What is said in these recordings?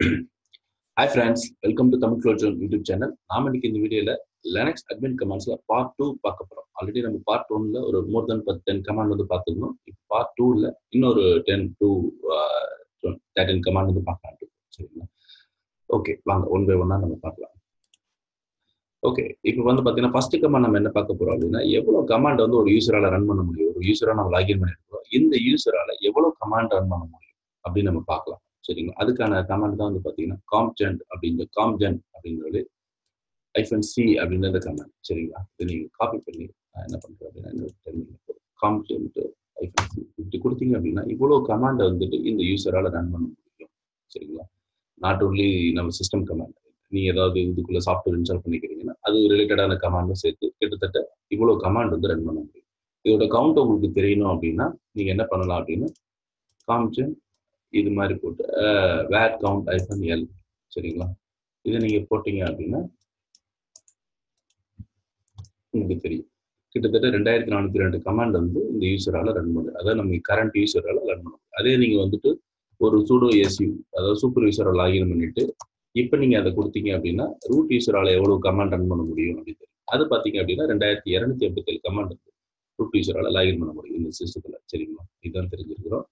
Hi friends welcome to Tamil க்ளோஜன் YouTube channel நாம இன்னைக்கு இந்த வீடியோல லெனக்ஸ் அட்மின் கமாண்ட்ஸ்ல பார்ட் டூ பார்க்க போறோம். ஆல்ரெடி நம்ம பார்ட் ஒன்ல ஒரு மோர் தென் பத்து டென் கமாண்ட் வந்து பார்த்துருந்தோம். இப்போ பார்ட் டூல இன்னொரு டென் டூ தேர்ட்டின் கமாண்ட் வந்து பார்க்கலாம் சரிங்களா? ஓகே வாங்க ஒன் பை ஒன்னா நம்ம பார்க்கலாம். ஓகே இப்போ வந்து பார்த்தீங்கன்னா ஃபர்ஸ்ட் கமாண்ட் நம்ம என்ன பார்க்க போறோம் அப்படின்னா எவ்வளோ கமாண்ட் வந்து ஒரு யூசரால ரன் பண்ண முடியும்? ஒரு யூசரா நம்ம லாகின் பண்ணிருக்கோம். இந்த யூசரால எவ்வளோ கமாண்ட் ரன் பண்ண முடியும்? அப்படின்னு நம்ம பார்க்கலாம். சரிங்களா? அதுக்கான கமாண்ட் தான் வந்து பார்த்தீங்கன்னா காம்ஜென்ட் அப்படிங்கிற காம்ஜென்ட் அப்படிங்கிறது ஐஃபன் சி அப்படின்றத கமாண்ட் சரிங்களா? இதை நீங்கள் காப்பி பண்ணி நான் என்ன பண்ணுறேன் அப்படின்னா இன்னொரு காம்ஜென்ட் ஐஃபன் சி இப்படி கொடுத்தீங்க அப்படின்னா இவ்வளோ கமாண்டை வந்துட்டு இந்த யூசரால் ரன் பண்ண முடியும். சரிங்களா? நாட் ஓன்லி நம்ம சிஸ்டம் கமாண்ட் நீங்கள் ஏதாவது இதுக்குள்ளே சாஃப்ட்வேர் இன்ஸ்டால் பண்ணிக்கிறீங்கன்னா அது ரிலேட்டடான கமாண்டும் சேர்த்து கிட்டத்தட்ட இவ்வளோ கமாண்ட் வந்து ரன் பண்ண முடியும். இதோட கவுண்ட் உங்களுக்கு தெரியணும் அப்படின்னா நீங்கள் என்ன பண்ணலாம் அப்படின்னா காம்ஜென்ட் இது மாதிரி போட்டு வேர் கவுண்ட் ஐஃபன் எல் சரிங்களா? இதை நீங்கள் போட்டீங்க அப்படின்னா உங்களுக்கு தெரியும். கிட்டத்தட்ட ரெண்டாயிரத்தி நானூற்றி ரெண்டு கமாண்ட் வந்து இந்த யூசரால் ரன் பண்ணுது. அதாவது நம்ம கரண்ட் யூசரால் ரன் பண்ண முடியும் அதே நீங்கள் வந்துட்டு ஒரு சூடோ எஸ்யூ அதாவது சூப்பர் யூசரை லாகின் பண்ணிட்டு இப்போ நீங்கள் அதை கொடுத்தீங்க அப்படின்னா ரூட் யூசரால் எவ்வளோ கமாண்ட் ரன் பண்ண முடியும் அப்படின்னு தெரியும். அது பார்த்தீங்க அப்படின்னா ரெண்டாயிரத்தி இரநூத்தி எண்பத்தேழு கமாண்ட் வந்து ரூட் யூசரால் லாகின் பண்ண முடியும் இந்த சிஸ்டத்தில் சரிங்களா? இதுதான் தெரிஞ்சிருக்கிறோம்.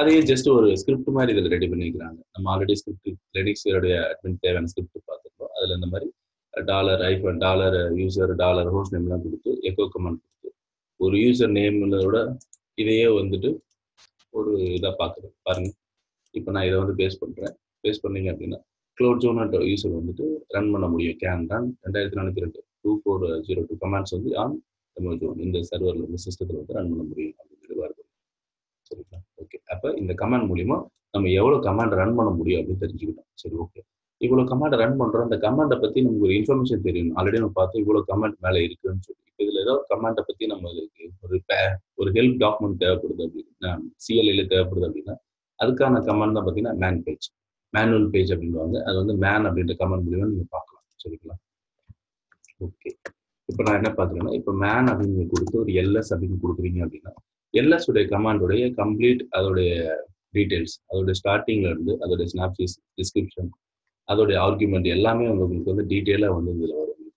அதையே ஜஸ்ட் ஒரு ஸ்கிரிப்ட் மாதிரி இதில் ரெடி பண்ணிக்கிறாங்க. நம்ம ஆல்ரெடி ஸ்கிரிப்ட் லெனிக்ஸோடைய அட்மின் தேவையான ஸ்கிரிப்ட் பார்த்துருக்கோம். அதில் இந்த மாதிரி dollar iPhone dollar user dollar host நேம்லாம் கொடுத்து எக்கோ கமெண்ட் கொடுத்து ஒரு யூசர் நேம்லோட இதையே வந்துட்டு ஒரு இதாக பார்க்குறேன் பாருங்க. இப்போ நான் இதை வந்து பேஸ் பண்ணுறேன் பேஸ் பண்ணீங்க அப்படின்னா க்ளோட் ஜோனட் யூசர் வந்துட்டு ரன் பண்ண முடியும். கேன் ரன் ரெண்டாயிரத்தி நானூற்றி ரெண்டு. Two four zero two comments வந்து ஆன் ஜோன் இந்த சர்வரில் இந்த சிஸ்டத்தில் வந்து ரன் பண்ண முடியும். அப்படின்னு வருது சரிங்களா? அப்போ இந்த கமாண்ட் மூலியமா நம்ம எவ்வளோ கமாண்ட் ரன் பண்ண முடியும் அப்படின்னு தெரிஞ்சுக்கிட்டோம். சரி ஓகே இவ்வளோ கமாண்ட் ரன் பண்ணுறோம் அந்த கமாண்டை பற்றி நமக்கு ஒரு இன்ஃபர்மேஷன் தெரியும் ஆல்ரெடி நம்ம பார்த்தோம் இவ்வளோ கமாண்ட் மேலே இருக்குன்னு சொல்லி. இப்போ இதில் ஏதோ கமாண்டை பற்றி நம்மளுக்கு ஒரு ஒரு ஹெல்ப் டாக்குமெண்ட் தேவைப்படுது அப்படின்னா சிஎல்ஏல தேவைப்படுது அப்படின்னா அதுக்கான கமாண்ட் தான் பார்த்தீங்கன்னா மேன் பேஜ் மேனுவல் பேஜ் அப்படின்வாங்க அது வந்து மேன் அப்படின்ற கமாண்ட் மூலியமா நீங்கள் பார்க்கலாம். சரிங்களா? ஓகே இப்போ நான் என்ன பார்க்குறேன்னா இப்போ மேன் அப்படின்னு கொடுத்து ஒரு எல்எஸ் அப்படின்னு கொடுக்குறீங்க அப்படின்னா எல்எஸ் உடைய கமாண்டோடைய கம்ப்ளீட் அதோடைய டீட்டெயில்ஸ் அதோடைய ஸ்டார்டிங்ல இருந்து அதோடைய ஸ்னாப்சிஸ் டிஸ்கிரிப்ஷன் அதோடைய ஆர்குமெண்ட் எல்லாமே உங்களுக்கு வந்து டீட்டெயிலாக வந்து இதில் வரும்.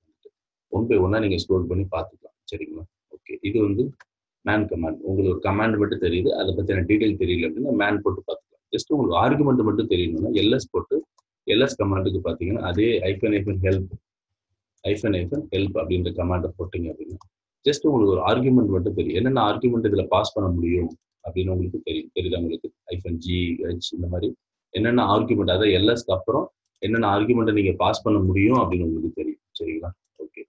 ஒன் பை ஒன்னா நீங்கள் ஸ்டோர் பண்ணி பார்த்துக்கலாம். சரிங்களா? ஓகே இது வந்து மேன் கமாண்ட் உங்களுக்கு ஒரு கமாண்ட் மட்டும் தெரியுது. அதை பற்றின டீட்டெயில் தெரியல அப்படின்னா மேன் போட்டு பார்த்துக்கலாம். ஜஸ்ட் உங்களுக்கு ஆர்குமெண்ட் மட்டும் தெரியணும்னா எல்எஸ் போட்டு எல்எஸ் கமாண்டுக்கு பார்த்தீங்கன்னா அதே ஐஃபன் ஐஃபன் ஹெல்ப் ஐஃபன் ஐஃபன் ஹெல்ப் அப்படின்ற கமாண்டை போட்டிங்க அப்படின்னா ஜஸ்ட் உங்களுக்கு ஒரு ஆர்குமெண்ட் மட்டும் தெரியும். என்னென்ன ஆர்குமெண்ட் இதில் பாஸ் பண்ண முடியும்? அப்படின்னு உங்களுக்கு தெரியும் தெரியுது உங்களுக்கு? ஐஃபன் ஜி ஹெச் இந்த மாதிரி. என்னென்ன ஆர்குமெண்ட் அதாவது எல்எஸ்க்கு அப்புறம் என்னென்ன ஆர்குமெண்ட்டை நீங்கள் பாஸ் பண்ண முடியும் அப்படின்னு உங்களுக்கு தெரியும். சரிங்களா? ஓகே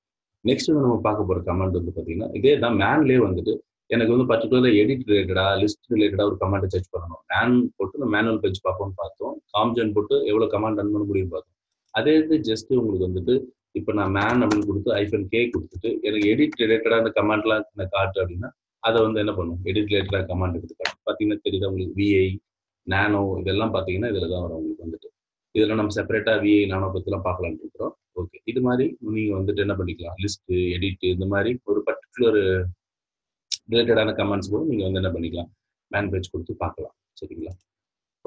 நெக்ஸ்ட் வந்து நம்ம பார்க்க போகிற கமெண்ட் வந்து பார்த்தீங்கன்னா இதே தான் மேன்லேயே வந்துட்டு எனக்கு வந்து பர்டிகுலர் எடிட் ரிலேட்டடா லிஸ்ட் ரிலேட்டடா ஒரு கமெண்ட்டை சர்ச் பண்ணணும். மேன் போட்டு நம்ம மேனுவல் பேஜ் பார்ப்போம்னு பார்த்தோம். காம்ஜன் போட்டு எவ்வளோ கமெண்ட் ரன் பண்ண முடியும் பார்த்தோம். அதே இது ஜஸ்ட் உங்களுக்கு வந்துட்டு இப்போ நான் மேன் அப்படின்னு கொடுத்து ஐஃபன் கே கொடுத்துட்டு எனக்கு எடிட் ரிலேட்டடாக அந்த கமெண்ட்லாம் நான் காட்டு அப்படின்னா அதை வந்து என்ன பண்ணும்? எடிட் ரிலேட்டடாக கமெண்ட் எடுத்து காட்டும். பார்த்தீங்கன்னா தெரியுது உங்களுக்கு? விஐ நானோ இதெல்லாம் பார்த்தீங்கன்னா இதில் தான் வரும் உங்களுக்கு வந்துட்டு. இதில் நம்ம செப்பரேட்டாக விஐ நானோ பற்றிலாம் பார்க்கலான்னு இருக்கிறோம். ஓகே இது மாதிரி நீங்கள் வந்துட்டு என்ன பண்ணிக்கலாம்? லிஸ்ட்டு எடிட் இந்த மாதிரி ஒரு பர்டிகுலர் ரிலேட்டடான கமெண்ட்ஸ் கூட நீங்கள் வந்து என்ன பண்ணிக்கலாம்? மேன் பேஜ் கொடுத்து பார்க்கலாம். சரிங்களா?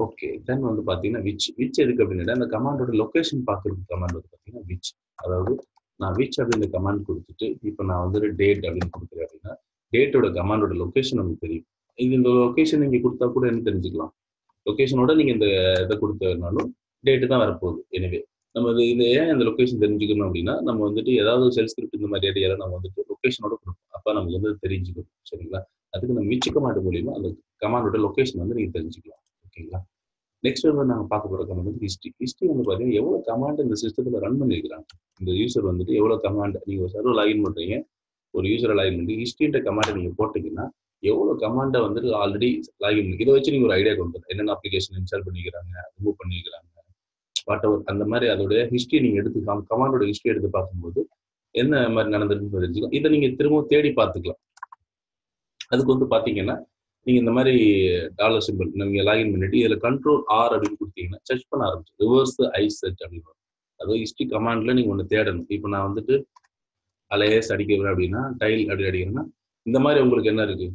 ஓகே தென் வந்து பார்த்தீங்கன்னா விச் விச் எதுக்கு அப்படின்னா அந்த கமாண்டோட லொக்கேஷன் பார்க்கறதுக்கு கமாண்ட் வந்து பார்த்தீங்கன்னா விச் அதாவது நான் விச் அப்படின்ற கமாண்ட் கொடுத்துட்டு இப்போ நான் வந்து டேட் அப்படின்னு கொடுக்குறேன் அப்படின்னா டேட்டோட கமாண்டோட லொக்கேஷன் நமக்கு தெரியும். இது இந்த லொக்கேஷன் நீங்கள் கொடுத்தா கூட என்ன தெரிஞ்சுக்கலாம்? லொக்கேஷனோட நீங்கள் இந்த இதை கொடுத்ததுனாலும் டேட்டு தான் வரப்போகுது. எனவே நம்ம இது இது ஏன் இந்த லொக்கேஷன் தெரிஞ்சுக்கணும் அப்படின்னா நம்ம வந்துட்டு ஏதாவது செல் ஸ்கிரிப்ட் இந்த மாதிரி ஏரியாவில் நம்ம வந்துட்டு லொக்கேஷனோட கொடுப்போம். அப்போ நமக்கு வந்து தெரிஞ்சுக்கணும் சரிங்களா? அதுக்கு நம்ம விச் கமாண்ட் மூலியமா அந்த கமாண்டோட லொக்கேஷன் வந்து நீங்கள் தெரிஞ்சுக்கலாம். ஓகேங்களா? நெக்ஸ்ட் நாங்கள் பார்க்க போகிற கமெண்ட் வந்து ஹிஸ்ட்ரி ஹிஸ்ட்ரி வந்து பார்த்தீங்கன்னா எவ்வளோ கமாண்ட் இந்த சிஸ்டத்தில் ரன் பண்ணியிருக்கிறாங்க இந்த யூசர் வந்துட்டு எவ்வளோ கமாண்ட் நீங்கள் ஒரு சர்வர் லாகின் பண்ணுறீங்க ஒரு யூசரை லாகின் பண்ணி ஹிஸ்ட்ரின்ற கமாண்டை நீங்கள் போட்டிங்கன்னா எவ்வளோ கமாண்டை வந்துட்டு ஆல்ரெடி லாகின் பண்ணி இதை வச்சு நீங்கள் ஒரு ஐடியா கொண்டு என்னென்ன அப்ளிகேஷன் இன்ஸ்டால் பண்ணிக்கிறாங்க ரிமூவ் பண்ணிக்கிறாங்க வாட் எவர் அந்த மாதிரி அதோடைய ஹிஸ்ட்ரி நீங்கள் எடுத்து கமாண்டோட ஹிஸ்ட்ரி எடுத்து பார்க்கும்போது என்ன மாதிரி நடந்திருக்குன்னு தெரிஞ்சுக்கலாம். இதை நீங்கள் திரும்பவும் தேடி பார்த்துக்கலாம். அதுக்கு வந்து பார்த்தீங்கன்னா நீங்கள் இந்த மாதிரி டாலர் சிம்பிள் நீங்கள் லாகின் பண்ணிட்டு இதில் கண்ட்ரோல் ஆர் அப்படின்னு கொடுத்தீங்கன்னா சர்ச் பண்ண ஆரம்பிச்சு ரிவர்ஸ் ஐ சர்ச் அப்படின்னு அதாவது ஹிஸ்ட்ரி கமாண்டில் நீங்கள் ஒன்று தேடணும். இப்போ நான் வந்துட்டு அலையஸ் அடிக்கிறேன் அப்படின்னா டைல் அப்படி அடிக்கிறேன்னா இந்த மாதிரி உங்களுக்கு என்ன இருக்கு?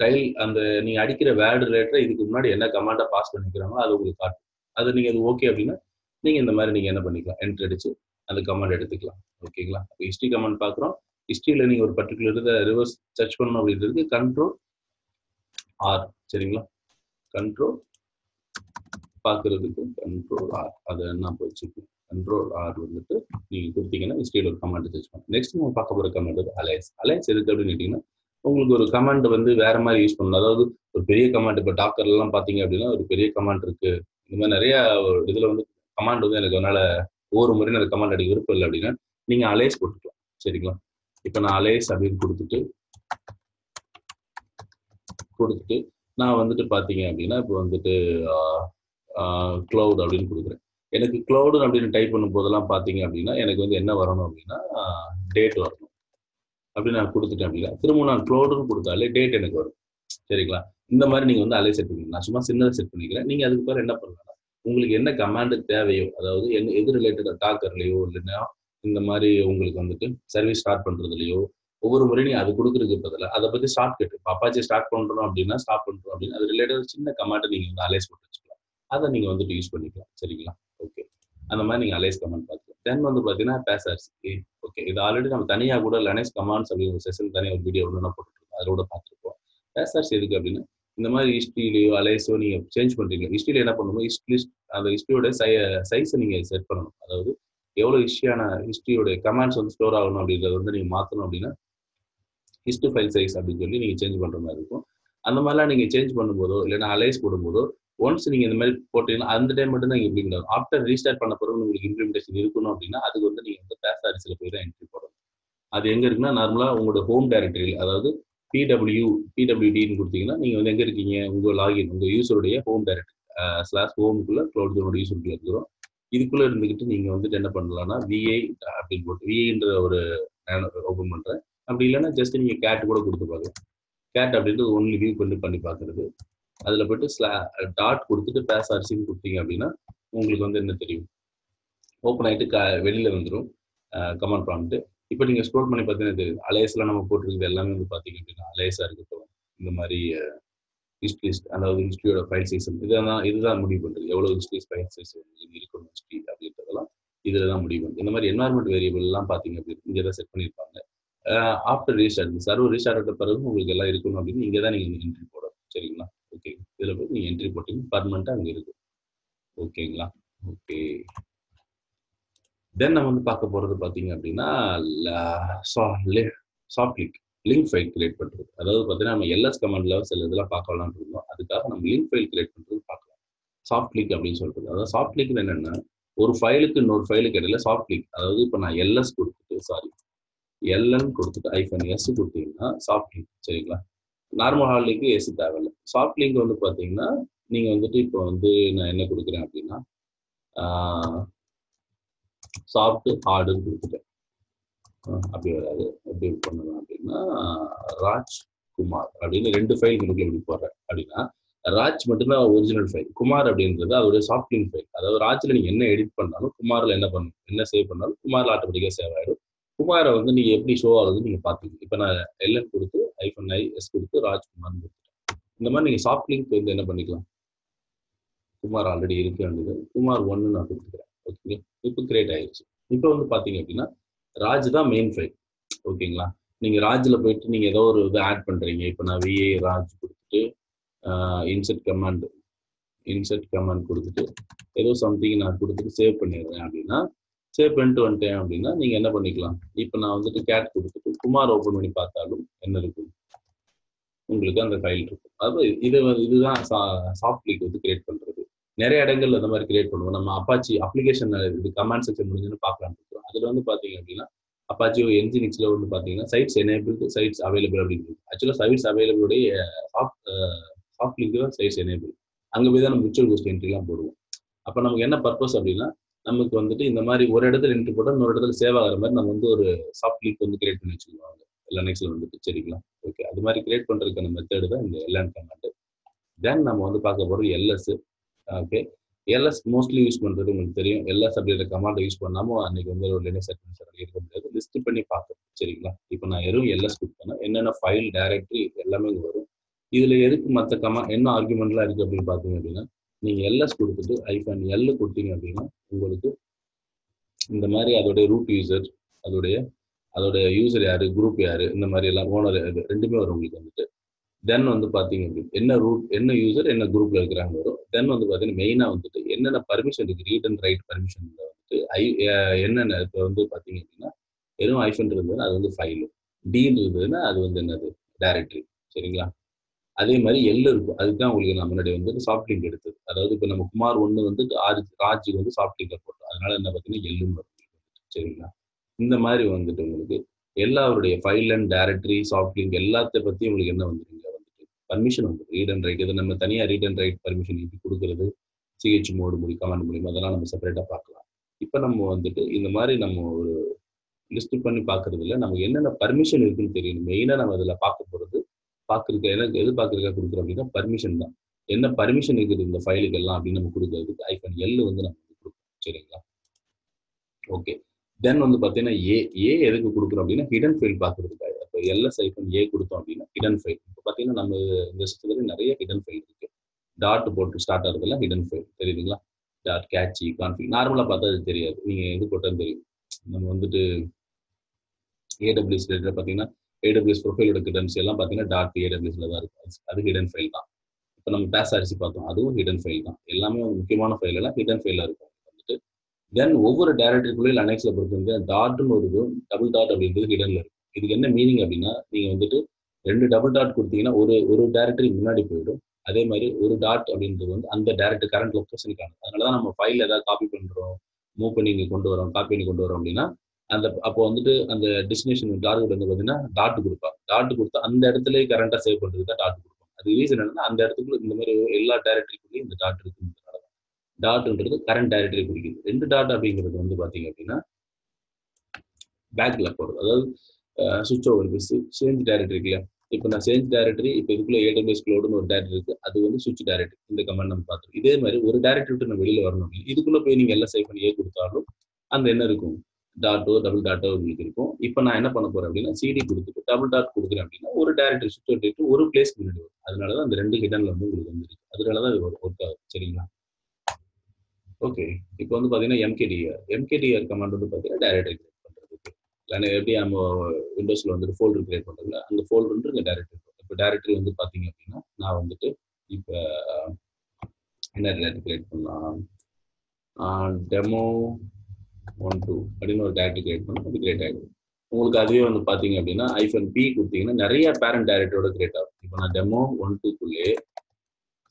டைல் அந்த நீங்கள் அடிக்கிற வேர்டு ரிலேட்டட் இதுக்கு முன்னாடி என்ன கமாண்டை பாஸ் பண்ணிக்கிறாங்களோ அது உங்களுக்கு காட்டும். அது நீங்கள் அது ஓகே அப்படின்னா நீங்கள் இந்த மாதிரி நீங்கள் என்ன பண்ணிக்கலாம்? என்ட்ரு அடிச்சு அந்த கமாண்ட் எடுத்துக்கலாம். ஓகேங்களா ஹிஸ்ட்ரி கமெண்ட் பார்க்குறோம். ஹிஸ்ட்ரியில் நீங்கள் ஒரு பர்டிகுலர் இதை ரிவர்ஸ் சர்ச் பண்ணணும் அப்படின்றது கண்ட்ரோல் ஆர் சரிங்களா? கண்ட்ரோல் பார்க்கறதுக்கு கண்ட்ரோல் ஆர் அதை என்ன வச்சுக்கணும் கண்ட்ரோல் ஆர் வந்துட்டு நீங்கள் கொடுத்தீங்கன்னா ஹிஸ்ட்ரியில் ஒரு கமெண்ட் சர்ச் பண்ணுங்க நெக்ஸ்ட் நம்ம பார்க்க போகிற கமெண்ட் வந்து அலையன்ஸ் அலையன்ஸ் எதுக்கு அப்படின்னு கேட்டிங்கன்னா உங்களுக்கு ஒரு கமாண்ட் வந்து வேற மாதிரி யூஸ் பண்ணணும் அதாவது ஒரு பெரிய கமாண்ட் இப்போ டாக்கர்லாம் பார்த்தீங்க அப்படின்னா ஒரு பெரிய கமாண்ட் இருக்கு. இந்த மாதிரி நிறைய இதில் வந்து கமாண்ட் வந்து எனக்கு அதனால ஒவ்வொரு முறையும் எனக்கு கமாண்ட் அடிக்க விருப்பம் இல்லை அப்படின்னா நீங்கள் அலேஸ் போட்டுக்கலாம். சரிங்களா? இப்போ நான் அலேஸ் அப்படின்னு கொடுத்துட்டு கொடுத்துட்டு நான் வந்துட்டு பார்த்தீங்க அப்படின்னா இப்போ வந்துட்டு க்ளவுட் அப்படின்னு கொடுக்குறேன். எனக்கு க்ளவுடு அப்படின்னு டைப் பண்ணும் போதெல்லாம் பார்த்தீங்க அப்படின்னா எனக்கு வந்து என்ன வரணும் அப்படின்னா டேட் வரணும். அப்படி நான் கொடுத்துட்டேன் அப்படின்னா திரும்ப நான் க்ளோடுன்னு கொடுத்தாலே டேட் எனக்கு வரும். சரிங்களா? இந்த மாதிரி நீங்கள் வந்து அலை செட் பண்ணிக்கலாம் நான் சும்மா சின்னதை செட் பண்ணிக்கிறேன். நீங்கள் அதுக்கு பேர் என்ன பண்ணலாம்? உங்களுக்கு என்ன கமாண்டு தேவையோ அதாவது என்ன எது ரிலேட்டட் டாக்கர்லையோ இல்லைன்னா இந்த மாதிரி உங்களுக்கு வந்துட்டு சர்வீஸ் ஸ்டார்ட் பண்ணுறதுலையோ ஒவ்வொரு முறையும் நீ அது கொடுக்குறதுக்கு பதில் அதை பற்றி ஷார்ட் கட்டு இப்போ அப்பாச்சி ஸ்டார்ட் பண்ணுறோம் அப்படின்னா ஸ்டாப் பண்ணுறோம் அப்படின்னு அது ரிலேட்டட் சின்ன கமெண்ட் நீங்கள் வந்து அலைஸ் போட்டு வச்சுக்கலாம். அதை நீங்கள் வந்துட்டு யூஸ் பண்ணிக்கலாம். சரிங்களா? ஓகே அந்த மாதிரி நீங்கள் அலைஸ் கமெண்ட் பார்த்துக்கலாம். தென் வந்து பார்த்தீங்கன்னா பேசர்ஸ் ஓகே இது ஆல்ரெடி நம்ம தனியாக கூட லனேஸ் கமாண்ட்ஸ் அப்படின்னு ஒரு செஷன் தனியாக ஒரு வீடியோ ஒன்று போட்டுருக்கோம் அதோட பார்த்துருப்போம். பேசர்ஸ் எதுக்கு அப்படின்னா இந்த மாதிரி ஹிஸ்ட்ரியிலையோ அலைஸோ நீங்கள் சேஞ்ச் பண்ணுறீங்க ஹிஸ்ட்ரியில் என்ன பண்ணணும் ஹிஸ்ட்ரி அந்த ஹிஸ்ட்ரியோட சை சைஸை நீங்கள் செட் பண்ணணும். அதாவது எவ்வளோ ஹிஸ்ட்ரியான ஹிஸ்ட்ரியோட கமெண்ட்ஸ் வந்து ஸ்டோர் ஆகணும் அப்படின்றத வந்து நீங்கள் மாற்றணும் அப்படின்னா ஹிஸ்ட்ரி ஃபைல் சைஸ் அப்படின்னு சொல்லி நீங்கள் சேஞ்ச் பண்ணுற மாதிரி இருக்கும். அந்த மாதிரிலாம் நீங்கள் சேஞ்ச் பண்ணும்போதோ இல்லைன்னா அலைஸ் போடும்போதோ ஒன்ஸ் நீங்கள் இந்த மாதிரி போட்டீங்கன்னா அந்த டைம் மட்டும் தான் இம்ப்ளிமெண்ட் ஆகும் ஆஃப்டர் ரீஸ்டார்ட் பண்ண பிறகு உங்களுக்கு இம்ப்ளிமெண்டேஷன் இருக்கணும் அப்படின்னா அதுக்கு வந்து நீங்கள் வந்து பேஸ் ஆரிஸில் போய் தான் என்ட்ரி போடணும். அது எங்கே இருக்குன்னா நார்மலாக உங்களோட ஹோம் டைரக்டரியில் அதாவது பிடபிள்யூ பிடபிள்யூடின்னு கொடுத்தீங்கன்னா நீங்கள் வந்து எங்கே இருக்கீங்க? உங்கள் லாகின் உங்கள் யூஸருடைய ஹோம் டைரக்டரி ஸ்லாஷ் ஹோமுக்குள்ளே க்ளவுட் ஜோனோட யூஸருக்குள்ள இருக்கிறோம். இதுக்குள்ளே இருந்துக்கிட்டு நீங்கள் வந்துட்டு என்ன பண்ணலாம்னா விஐ அப்படின்னு போட்டு விஐன்ற ஒரு ஓப்பன் பண்ணுறேன் அப்படி இல்லைன்னா ஜஸ்ட் நீங்கள் கேட் கூட கொடுத்து பார்க்கலாம். கேட் அப்படின்றது ஒன்லி வியூ பண்ணி பண்ணி பார்க்குறது. அதில் போய்ட்டு ஸ்லா டாட் கொடுத்துட்டு பேஸ் அரிசின்னு கொடுத்தீங்க அப்படின்னா உங்களுக்கு வந்து என்ன தெரியும்? ஓப்பன் ஆகிட்டு க வெளியில் வந்துடும் கமெண்ட் ப்ராம்ப்ட்டு இப்போ நீங்கள் ஸ்க்ரோல் பண்ணி பார்த்தீங்கன்னா தெரியும்? அலையஸ்லாம் நம்ம போட்டிருக்கிறது எல்லாமே வந்து பார்த்தீங்க அப்படின்னா அலேஸாக இருக்கட்டும் இந்த மாதிரி ஹிஸ்ட்ரி அதாவது ஹிஸ்ட்ரியோட ஃபைல் சைஸ் இதெல்லாம் இதுதான் முடிவு பண்ணுறது எவ்வளோ ஹிஸ்ட்ரி ஃபைல் சைஸ் உங்களுக்கு இருக்கணும் ஹிஸ்ட்ரி அப்படின்றதெல்லாம் இதில் தான் முடிவு பண்ணுது. இந்த மாதிரி என்வாரன்மெண்ட் வேரியபிள்லாம் பார்த்தீங்க அப்படின்னு இங்கே தான் செட் பண்ணியிருப்பாங்க. ஆஃப்டர் ரீஸ்டார்ட் சர்வர் ரீஸ்டார்ட் ஆகிட்ட பிறகு உங்களுக்கு எல்லாம் இருக்கணும் அப்படின்னு இங்கே தான் நீங்கள் என்ட்ரி போடணும். சரிங்களா? ஓகே இதில் போய் நீங்கள் என்ட்ரி போட்டீங்கன்னா பர்மனெண்ட்டாக அங்கே இருக்கும். ஓகேங்களா ஓகே தென் நம்ம வந்து பார்க்க போகிறது பார்த்தீங்க அப்படின்னா soft link link file create பண்ணுறது அதாவது பார்த்தீங்கன்னா நம்ம எல்எஸ் கமெண்ட்ல சில இதெல்லாம் பார்க்கலாம் இருந்தோம். அதுக்காக நம்ம லிங்க் ஃபைல் கிரியேட் பண்ணுறது பார்க்கலாம். சாஃப்ட் லிங்க் அப்படின்னு சொல்றது. அதாவது சாஃப்ட் லிங்க் என்னென்னா ஒரு ஃபைலுக்கு இன்னொரு ஃபைலுக்கு இடையில சாஃப்ட் லிங்க் அதாவது இப்போ நான் எல்எஸ் கொடுத்துட்டு சாரி எல்என் கொடுத்துட்டு ஐஃபன் எஸ் கொடுத்தீங்கன்னா சாஃப்ட் லிங்க் சரிங்களா? நார்மல் ஹார்ட் லிங்க் எஸ் தேவையில்லை. சாஃப்ட் லிங்க் வந்து பார்த்தீங்கன்னா நீங்கள் வந்துட்டு இப்போ வந்து நான் என்ன கொடுக்குறேன் அப்படின்னா சாஃப்ட் ஹார்டுன்னு கொடுத்துட்டேன். அப்படி வராது. எப்படி பண்ணலாம் அப்படின்னா ராஜ் குமார் அப்படின்னு ரெண்டு ஃபைல் உங்களுக்கு எப்படி போடுறேன். அப்படின்னா ராஜ் மட்டும்தான் ஒரிஜினல் ஃபைல் குமார் அப்படின்றது அதோட சாஃப்ட் லிங்க் ஃபைல் அதாவது ராஜில் நீங்கள் என்ன எடிட் பண்ணாலும் குமாரில் என்ன பண்ண என்ன சேவ் பண்ணாலும் குமாரில் ஆட்டோமேட்டிக்காக சேவ் ஆயிடும். குமாரை வந்து நீங்க எப்படி ஷோ ஆகுதுன்னு நீங்க பாத்துக்கணும் இப்போ நான் எல்என் கொடுத்து ஐஃபோன் ஐ எஸ் கொடுத்து ராஜ்குமார்னு கொடுத்துட்டேன். இந்த மாதிரி நீங்க சாஃப்ட் லிங்க் வந்து என்ன பண்ணிக்கலாம்? குமார் ஆல்ரெடி இருக்கு வேண்டியது. குமார் ஒன்னு நான் கொடுத்துக்கிறேன். ஓகே இப்போ கிரியேட் ஆயிடுச்சு. இப்போ வந்து பாத்தீங்க அப்படின்னா ராஜ் தான் மெயின் ஃபைல் ஓகேங்களா நீங்க ராஜ்ல போயிட்டு நீங்க ஏதோ ஒரு இது ஆட் பண்றீங்க. இப்போ நான் விஏ ராஜ் கொடுத்துட்டு இன்செட் கமாண்ட் இன்செட் கமாண்ட் கொடுத்துட்டு ஏதோ சம்திங் நான் கொடுத்துட்டு சேவ் பண்ணிடுறேன் அப்படின்னா சேவ் பண்ணிட்டு வந்துட்டேன் அப்படின்னா நீங்க என்ன பண்ணிக்கலாம்? இப்போ நான் வந்துட்டு கேட் கொடுத்துட்டு குமார் ஓப்பன் பண்ணி பார்த்தாலும் என்ன இருக்கும்? உங்களுக்கு அந்த ஃபைல் இருக்கும். அது இது இதுதான் சாஃப்ட் லீக் வந்து கிரியேட் பண்றது. நிறைய இடங்கள்ல அந்த மாதிரி கிரியேட் பண்ணுவோம். நம்ம அப்பாச்சி அப்ளிகேஷன் இது கமாண்ட் செக்ஷன் முடிஞ்சுன்னு பார்க்கலாம்னு இருக்கோம் அதுல வந்து பாத்தீங்க அப்படின்னா அப்பாச்சியோ என்ஜினிக்ஸ்ல வந்து பாத்தீங்கன்னா சைட்ஸ் எனேபிள் சைட்ஸ் அவைலபிள் அப்படின்னு ஆக்சுவலா சைட்ஸ் அவைலபிளுடைய சாஃப்ட் சாஃப்ட் லிங்க் தான் சைட்ஸ் எனேபிள் அங்கே போய் தான் நம்ம மியூச்சுவல் கோஸ்ட் என்ட்ரிலாம் போடுவோம். அப்போ நமக்கு என்ன பர்பஸ் அப்படின்னா நமக்கு வந்துட்டு இந்த மாதிரி ஒரு இடத்துல நின்று போட்டால் இன்னொரு இடத்துல சேவ் ஆகிற மாதிரி நம்ம வந்து ஒரு சாஃப்ட் லிங்க் வந்து கிரியேட் பண்ணி வச்சுக்குவாங்க லெனக்ஸில் வந்துட்டு சரிங்களா? ஓகே அது மாதிரி கிரியேட் பண்ணுறதுக்கான மெத்தடு தான் இந்த எல்என் கமாண்டு தென் நம்ம வந்து பார்க்க போகிறது L S okay L S mostly use பண்ணுறது உங்களுக்கு தெரியும். எல்எஸ் அப்படின்ற கமாண்டை யூஸ் பண்ணாமல் அன்னைக்கு வந்து ஒரு லினக்ஸ் அட்மினிஸ்ட்ரேட்டர் இருக்க முடியாது. லிஸ்ட் பண்ணி பார்க்கணும். சரிங்களா? இப்போ நான் எதுவும் எல்எஸ் கொடுத்தேன்னா என்னென்ன ஃபைல் டைரக்டரி எல்லாமே இங்கே வரும். இதில் எதுக்கு மற்ற கமா என்ன ஆர்குமெண்ட்லாம் இருக்குது அப்படின்னு பார்த்தீங்க அப்படின்னா நீங்கள் எல்எஸ் கொடுத்துட்டு ஐஃபன் எல் கொடுத்தீங்க அப்படின்னா உங்களுக்கு இந்த மாதிரி அதோடைய ரூட் யூசர் அதோடைய அதோட யூசர் யார் குரூப் யார் இந்த மாதிரி எல்லாம் ஓனர் ரெண்டுமே வரும் உங்களுக்கு வந்துட்டு. தென் வந்து பார்த்தீங்க அப்படின்னு என்ன ரூட் என்ன யூசர் என்ன குரூப்ல இருக்கிறாங்க வரும். தென் வந்து பார்த்தீங்கன்னா மெயினாக வந்துட்டு என்னென்ன பர்மிஷன் இருக்கு ரீட் அண்ட் ரைட் பர்மிஷன் வந்துட்டு ஐ என்னென்ன இப்போ வந்து பார்த்தீங்க அப்படின்னா வெறும் ஐஃபன் இருந்ததுன்னா அது வந்து ஃபைலு டீன் இருந்ததுன்னா அது வந்து என்னது? டைரக்டரி சரிங்களா? அதே மாதிரி எல் இருக்கும் அதுக்கு தான் உங்களுக்கு நான் முன்னாடி வந்து சாஃப்ட் லிங்க் எடுத்தது. அதாவது இப்போ நம்ம குமார் ஒன்று வந்து ஆறு ராஜுக்கு வந்து சாஃப்ட் லிங்கை போட்டோம். அதனால என்ன பார்த்தீங்கன்னா எல்லுன்னு வரும். சரிங்களா? இந்த மாதிரி வந்துட்டு உங்களுக்கு எல்லாருடைய file and directory soft link எல்லாத்த பற்றி உங்களுக்கு என்ன வந்துருங்க வந்துட்டு பர்மிஷன் வந்து ரீட் அண்ட் ரைட் இது நம்ம தனியாக ரீட் அண்ட் ரைட் பர்மிஷன் இப்படி கொடுக்குறது சிஹெச் மோடு மூலி கமாண்ட் மூலியமா அதெல்லாம் நம்ம செப்பரேட்டாக பார்க்கலாம். இப்போ நம்ம வந்துட்டு இந்த மாதிரி நம்ம ஒரு லிஸ்ட் பண்ணி பார்க்கறதுல நமக்கு என்னென்ன பர்மிஷன் இருக்குன்னு தெரியணும். மெயினாக நம்ம அதில் பார்க்க போகிறது பார்க்குறதுக்கு எல்லாம் எது பார்க்குறதுக்காக கொடுக்குறோம் அப்படின்னா பர்மிஷன் தான். என்ன பர்மிஷன் இருக்குது இந்த ஃபைலுக்கு எல்லாம் அப்படின்னு நம்ம கொடுக்கறதுக்கு ஐஃபோன் எல் வந்து நம்ம கொடுப்போம். சரிங்களா? ஓகே தென் வந்து பார்த்தீங்கன்னா ஏ ஏ எதுக்கு கொடுக்குறோம் அப்படின்னா ஹிடன் ஃபைல் பார்க்கறதுக்காக. இப்போ எல்எஸ் ஐஃபன் ஏ கொடுத்தோம் அப்படின்னா ஹிடன் ஃபைல் இப்போ பார்த்தீங்கன்னா நம்ம இந்த சிஸ்டத்துல நிறைய ஹிடன் ஃபைல் இருக்கு. டாட் போட்டு ஸ்டார்ட் ஆகிறதுல ஹிடன் ஃபைல் தெரியுதுங்களா? டாட் கேட்சி கான்ஃபிக் நார்மலாக பார்த்தா அது தெரியாது. நீங்கள் எது போட்டாலும் தெரியும். நம்ம வந்துட்டு ஏடபிள்யூஸ் பார்த்தீங்கன்னா ஏடபிள்யூஎஸ் ப்ரொஃபைலோட கிடன்ஸ் எல்லாம் பார்த்தீங்கன்னா டாட் ஏடபிள்யூஸ்ல தான் இருக்கும் அது ஹிடன் ஃபைல் தான். இப்போ நம்ம பேஸ் அரிசி பார்த்தோம் அதுவும் ஹிடன் ஃபைல் தான். எல்லாமே முக்கியமான ஃபைல் எல்லாம் ஹிடன் ஃபைலாக இருக்கும். வந்துட்டு தென் ஒவ்வொரு டேரக்டரிக்குள்ளே அனெக்ஸில் பொறுத்த டாட்னு ஒரு டபுள் டாட் அப்படின்றது ஹிடனில் இருக்கும். இதுக்கு என்ன மீனிங் அப்படின்னா நீங்கள் வந்துட்டு ரெண்டு டபுள் டாட் கொடுத்தீங்கன்னா ஒரு ஒரு டேரக்டரி முன்னாடி போயிடும். அதே மாதிரி ஒரு டாட் அப்படின்றது வந்து அந்த டேரக்ட் கரண்ட் லொக்கேஷனுக்கான அதனால தான் நம்ம ஃபைல் ஏதாவது காப்பி பண்ணுறோம் மூவ் பண்ணி இங்கே கொண்டு வரோம் காப்பி பண்ணி கொண்டு வரோம் அப்படின்னா அந்த அப்போ வந்துட்டு அந்த டெஸ்டினேஷன் டார்கெட் வந்து பார்த்தீங்கன்னா டாட் கொடுப்பாங்க. டாட் கொடுத்தா அந்த இடத்துல கரண்டாக சேவ் பண்ணுறதுக்கு தான் டாட் கொடுப்பாங்க. அது ரீசன் என்னன்னா அந்த இடத்துக்குள்ள இந்த மாதிரி எல்லா டேரக்டரிக்குள்ளேயும் இந்த டாட் இருக்குன்றதுனால டாட்ன்றது கரண்ட் டேரக்டரி குறிக்குது. ரெண்டு டாட் அப்படிங்கிறது வந்து பார்த்தீங்க அப்படின்னா பேக்ல போடுறது. அதாவது சுவிட்ச் ஓவர் சேஞ்ச் டேரக்டரி இல்லையா இப்போ நான் சேஞ்ச் டேரக்டரி இப்போ இதுக்குள்ள ஏடபிள்யூஎஸ் க்ளோடுன்னு ஒரு டேரக்டரி இருக்கு. அது வந்து சுவிட்ச் டேரக்டரி இந்த கமெண்ட் நம்ம பார்த்தோம் இதே மாதிரி ஒரு டேரக்டரி விட்டு நம்ம வெளியில வரணும் இதுக்குள்ள போய் நீங்க எல்லாம் சேவ் பண்ணி ஏ கொடுத்தாலும் அந்த என்ன இருக்கும்? டாட்டோ டபுள் டாட்டோ உங்களுக்கு இருக்கும். இப்போ நான் என்ன பண்ண போறேன் அப்படின்னா சிடி கொடுத்துட்டு டபுள் டாட் கொடுக்குறேன் அப்படின்னா ஒரு டேரக்டர் ஷிஃப்ட் எடுத்துட்டு ஒரு பிளேஸ் முன்னாடி வரும். அதனால தான் அந்த ரெண்டு ஹிடன்ல வந்து உங்களுக்கு வந்துருக்கு அதனால தான் இது ஒர்க் ஆகும் சரிங்களா? ஓகே இப்போ வந்து பார்த்தீங்கன்னா எம்கேடிஆர் எம்கேடிஆர் கமாண்ட் வந்து பார்த்தீங்கன்னா டேரக்டர் கிரியேட் பண்ணுறதுக்கு இல்லைன்னா எப்படி நம்ம விண்டோஸில் வந்துட்டு ஃபோல்டர் கிரியேட் பண்ணுறதுல அந்த ஃபோல்டர் இங்கே டேரக்டரி இப்போ டேரக்டரி வந்து பார்த்தீங்க அப்படின்னா நான் வந்துட்டு இப்போ என்ன டேரக்டர் கிரியேட் பண்ணலாம்? டெமோ ஒன் டூ அப்படின்னு ஒரு டேரக்டர் கிரியேட் பண்ணால் அது கிரியேட் ஆகிடும் உங்களுக்கு அதுவே வந்து பார்த்தீங்க அப்படின்னா ஐஃபோன் பி கொடுத்தீங்கன்னா நிறைய பேரண்ட் டேரக்டரோட கிரியேட் ஆகும். இப்போ நான் demo one டூக்குள்ளே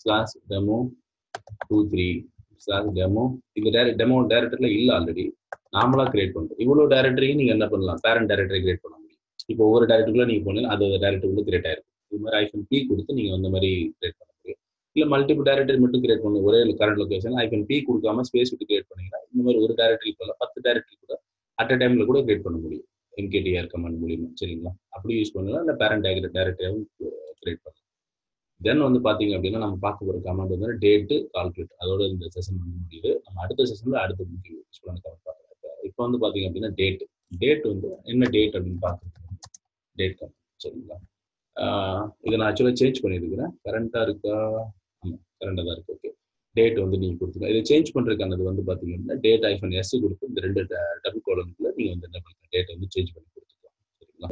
slash demo two three slash demo இந்த டேரக்ட் டெமோ டேரக்டர்ல இல்லை ஆல்ரெடி நாமளா கிரியேட் பண்ணுறோம் இவ்வளோ டேரக்டரையும் நீங்கள் என்ன பண்ணலாம்? பேரண்ட் டேரக்டரை கிரியேட் பண்ண முடியும் இப்போ ஒவ்வொரு டேரக்டருக்குள்ள நீங்கள் போனீங்கன்னா அது டேரக்டருக்குள்ள கிரியேட் ஆயிருக்கும் இது மாதிரி ஐஃபோன் பி கொடுத்து நீங்கள் அந்த மாதிரி கிரியேட் பண்ணலாம். இல்லை மல்டிபிள் டேரக்டரி மட்டும் கிரியேட் பண்ணு. ஒரே கரண்ட் லொகேஷன் கேன் பி கொடுக்காம ஸ்பேஸ் விட்டு கிரியேட் பண்ணீங்கன்னா இந்த மாதிரி ஒரு டேரக்டரி போல பத்து டேரக்டரி கூட அட் அ டைம்ல கூட கிரியேட் பண்ண முடியும். எம்கேடிஆர் கமெண்ட் மூலியமா. சரிங்களா? அப்படி யூஸ் பண்ணலாம். இல்லை பேரண்ட் டேரக்டரியாகவும் கிரியேட் பண்ணலாம். தென் வந்து பார்த்தீங்க அப்படின்னா நம்ம பார்க்க போகிற கமெண்ட் வந்து டேட்டு கால்குலேட் அதோட இந்த செஷன் வந்து முடியுது. நம்ம அடுத்த செஷனில் அடுத்த முக்கிய யூஸ் பண்ண கமெண்ட் பார்க்கலாம் இப்போ வந்து பார்த்தீங்க அப்படின்னா டேட் டேட் வந்து என்ன டேட் அப்படின்னு பார்க்குறது டேட் கமெண்ட் சரிங்களா? இதை நான் ஆக்சுவலாக சேஞ்ச் பண்ணியிருக்கிறேன். கரண்ட்டாக இருக்கா? கரண்டாக தான் இருக்குது ஓகே டேட் வந்து நீங்கள் கொடுத்துக்கலாம். இதை சேஞ்ச் பண்ணுறதுக்கானது வந்து பார்த்தீங்க அப்படின்னா டேட் ஐஃபன் எஸ் கொடுத்து இந்த ரெண்டு டபுள் கோலனுக்குள்ள நீங்கள் வந்து என்ன பண்ணுங்க டேட் வந்து சேஞ்ச் பண்ணி கொடுத்துக்கலாம். சரிங்களா?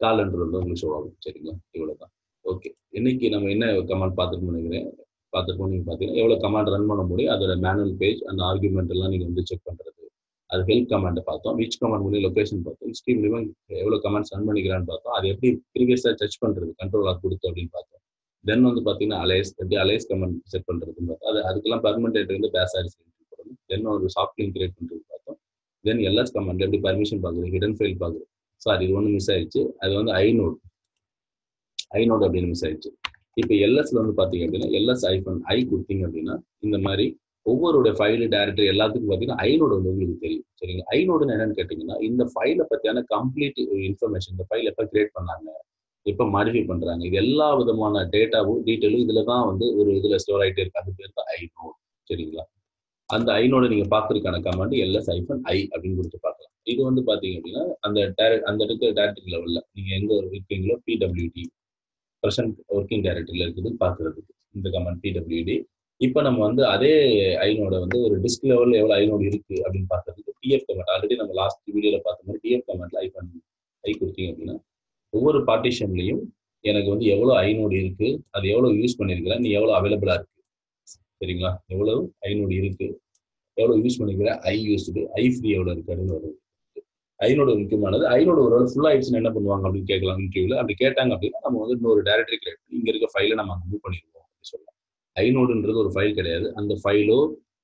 காலண்டர் வந்து உங்களுக்கு ஷோ ஆகும். சரிங்களா? இவ்வளோ தான் ஓகே இன்னைக்கு நம்ம என்ன கமாண்ட் பார்த்துருக்கோம் நினைக்கிறேன்? பார்த்துருக்கோம் நீங்கள் பார்த்தீங்கன்னா எவ்வளோ கமாண்ட் ரன் பண்ண முடியும்? அதோட மேனுவல் பேஜ் அந்த ஆர்குமெண்ட் எல்லாம் நீங்கள் வந்து செக் பண்ணுறது அது ஹெல்ப் கமாண்டை பார்த்தோம். விச் கமாண்ட் மூலியம் லொக்கேஷன் பார்த்தோம். ஸ்ட்ரீம் மூலியமாக எவ்வளோ கமாண்ட்ஸ் ரன் பண்ணிக்கிறான்னு பார்த்தோம். அது எப்படி ப்ரீவியஸாக டச் பண்ணுறது கண்ட்ரோலாக கொடுத்து அப்படின்னு பார்த்தோம். தென் வந்து பார்த்தீங்கன்னா அலைஸ் எப்படி அலைஸ் கமெண்ட் செட் பண்ணுறதுன்னு பார்த்தோம் அது அதுக்கெல்லாம் பர்மனெண்ட் வந்து பேஸ் ஆரிஸ் போடணும் தென் ஒரு சாஃப்ட் லிங்க் கிரியேட் பண்ணுறது பார்த்தோம். தென் எல்எஸ் கமெண்ட் எப்படி பர்மிஷன் பார்க்குறது ஹிடன் ஃபைல் பார்க்குறது சாரி இது ஒன்று மிஸ் ஆயிடுச்சு. அது வந்து ஐநோட் ஐநோட் அப்படின்னு மிஸ் ஆயிடுச்சு. இப்போ எல்எஸ்ல வந்து பார்த்தீங்க அப்படின்னா எல்எஸ் ஐஃபோன் ஐ கொடுத்தீங்க அப்படின்னா இந்த மாதிரி ஒவ்வொருடைய ஃபைலு டேரக்டர் எல்லாத்துக்கும் பார்த்தீங்கன்னா ஐநோடு வந்து உங்களுக்கு தெரியும். சரிங்களா? ஐநோடுன்னு என்னன்னு கேட்டிங்கன்னா இந்த ஃபைலை பற்றியான கம்ப்ளீட் இன்ஃபர்மேஷன் இந்த ஃபைல் எப்போ கிரியேட் பண்ணாங்க இப்போ மாடிஃபை பண்ணுறாங்க இது எல்லா விதமான டேட்டாவும் டீட்டெயிலும் இதில் தான் வந்து ஒரு இதில் ஸ்டோர் ஆகிட்டே இருக்கு. அது பேர் தான் ஐநோட் சரிங்களா? அந்த ஐநோட நீங்கள் பார்க்கறதுக்கான கமாண்ட் எல்எஸ் ஐஃபன் ஐ அப்படின்னு கொடுத்து பார்க்கலாம். இது வந்து பார்த்தீங்க அப்படின்னா அந்த டேரக்ட் அந்த இடத்துல டேரக்டரி லெவலில் நீங்கள் எங்கே இருக்கீங்களோ பிடபிள்யூடி ப்ரெசன்ட் ஒர்க்கிங் டேரக்டரியில் இருக்குது பார்க்குறதுக்கு இந்த கமாண்ட் பிடபிள்யூடி இப்போ நம்ம வந்து அதே ஐநோட வந்து ஒரு டிஸ்க் லெவலில் எவ்வளோ ஐநோடு இருக்கு அப்படின்னு பார்க்கறதுக்கு டிஎஃப் கமெண்ட் ஆல்ரெடி நம்ம லாஸ்ட் வீடியோவில் பார்த்த மாதிரி டிஎஃப் கமெண்ட்ல ஐ பண்ணி ஐ கொடுத்தீங்க அப்படின்னா ஒவ்வொரு பார்ட்டிஷன்லையும் எனக்கு வந்து எவ்வளோ ஐநோடு இருக்கு அது எவ்வளோ யூஸ் பண்ணியிருக்கிறேன் நீ எவ்வளோ அவைலபிளா இருக்கு. சரிங்களா? எவ்வளவு ஐநோடு இருக்கு. எவ்வளோ யூஸ் பண்ணிக்கிறேன் ஐ யூஸ்டு ஐ ஃப்ரீ எவ்வளோ இருக்கு? அப்படின்னு வரும் ஐநோடு முக்கியமானது. ஐநோடு ஒரு ஃபுல் ஆயிடுச்சுன்னு என்ன பண்ணுவாங்க அப்படின்னு கேட்கலாம் இன்டர்வியூல அப்படி கேட்டாங்க அப்படின்னா நம்ம வந்து இன்னொரு டேரக்டரி கிரியேட் இங்க இருக்க ஃபைலை நம்ம அங்கே மூவ் பண்ணிடுவோம் அப்படின்னு சொல்லலாம். ஐநோடுன்றது ஒரு ஃபைல் கிடையாது. அந்த ஃபைலோ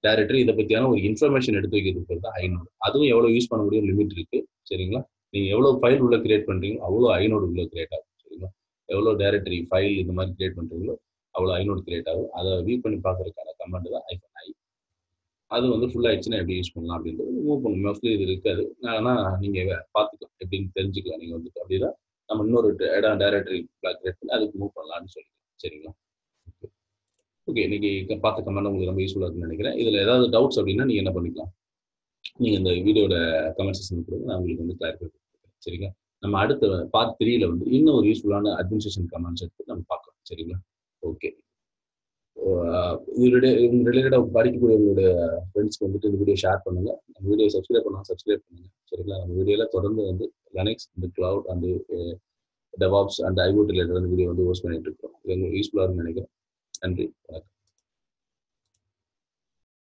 டேரக்டரி இதை பத்தியான ஒரு இன்ஃபர்மேஷன் எடுத்து வைக்கிறது பேர் தான் ஐநோடு அதுவும் எவ்வளோ யூஸ் பண்ண முடியும் லிமிட் இருக்கு. சரிங்களா? நீங்கள் எவ்வளோ ஃபைல் உள்ள கிரியேட் பண்ணுறீங்களோ அவ்வளோ ஐநோடு உள்ள கிரியேட் ஆகும் சரிங்களா? எவ்வளோ டேரக்டரி ஃபைல் இந்த மாதிரி கிரியேட் பண்ணுறீங்களோ அவ்வளோ ஐநோடு கிரியேட் ஆகும். அதை வியூ பண்ணி பார்க்குறதுக்கான கமெண்ட் தான் ஐஃபோன் ஐ அது வந்து ஃபுல் ஆயிடுச்சுன்னா எப்படி யூஸ் பண்ணலாம் அப்படின்றது மூவ் பண்ணும் மோஸ்ட்லி இது இருக்காது. ஆனால் நீங்கள் பார்த்துக்கலாம். எப்படின்னு தெரிஞ்சுக்கலாம். நீங்கள் வந்துட்டு அப்படின்னா நம்ம இன்னொரு இடம் டேரக்டரி கிரியேட் பண்ணி அதுக்கு மூவ் பண்ணலாம்னு சொல்லிக்கலாம் சரிங்களா? ஓகே இன்னைக்கு பார்த்த கமெண்ட் உங்களுக்கு ரொம்ப யூஸ்ஃபுல்லாக இருக்குன்னு நினைக்கிறேன். இதில் ஏதாவது டவுட்ஸ் அப்படின்னா நீங்கள் என்ன பண்ணிக்கலாம்? நீங்கள் இந்த வீடியோட கமெண்ட் செஷன் கொடுங்க. நான் உங்களுக்கு வந்து கிளாரிஃபை சரிங்களா? நம்ம அடுத்த பார்ட் த்ரீல வந்து இன்னும் ஒரு யூஸ்ஃபுல்லான அட்மினிஸ்ட்ரேஷன் கமெண்ட்ஸ் எடுத்து நம்ம பார்க்கலாம். சரிங்களா? ஓகே இது ரிலேட்டடாக படிக்கக்கூடிய உங்களுடைய ஃப்ரெண்ட்ஸ்க்கு வந்துட்டு இந்த வீடியோ ஷேர் பண்ணுங்க. நம்ம வீடியோ சப்ஸ்கிரைப் பண்ணால் சப்ஸ்கிரைப் பண்ணுங்க. சரிங்களா? நம்ம வீடியோல தொடர்ந்து வந்து லெனக்ஸ் இந்த cloud and DevOps and IoT related video வந்து ஹோஸ்ட் பண்ணிட்டு இருக்கோம் இது உங்களுக்கு யூஸ்ஃபுல்லாக நினைக்கிறேன். நன்றி. வணக்கம்.